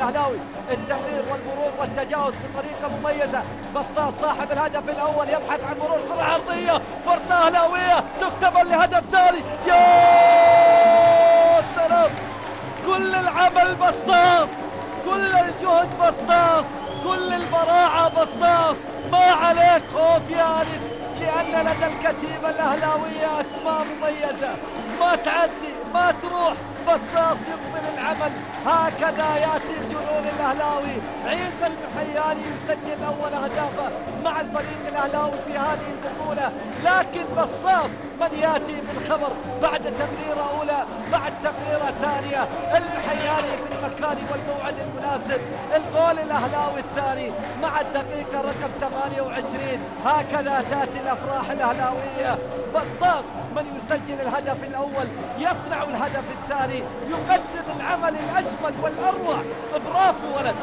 الاهلاوي التمرير والمرور والتجاوز بطريقة مميزة. بصاص صاحب الهدف الأول يبحث عن مرور كرة عرضية فرصة أهلاوية تكتبل لهدف ثاني. يا سلام! كل العمل بصاص كل الجهد بصاص كل البراعة بصاص. ما عليك خوف يا أليكس لأن لدى الكتيبة الأهلاوية أسماء مميزة. ما تعدي ما تروح. بصاص يقبل العمل. هكذا يأتي الجنون الأهلاوي. عيسى المحياني يسجل أول اهدافه مع الفريق الأهلاوي في هذه البطولة. لكن بصاص من يأتي بالخبر بعد تمريرة أولى بعد تمريرة ثانية. المكان والموعد المناسب. الجول الأهلاوي الثاني مع الدقيقة رقم 28 هكذا تأتي الأفراح الأهلاوية. بصاص من يسجل الهدف الأول يصنع الهدف الثاني يقدم العمل الأجمل والأروع. برافو ولد.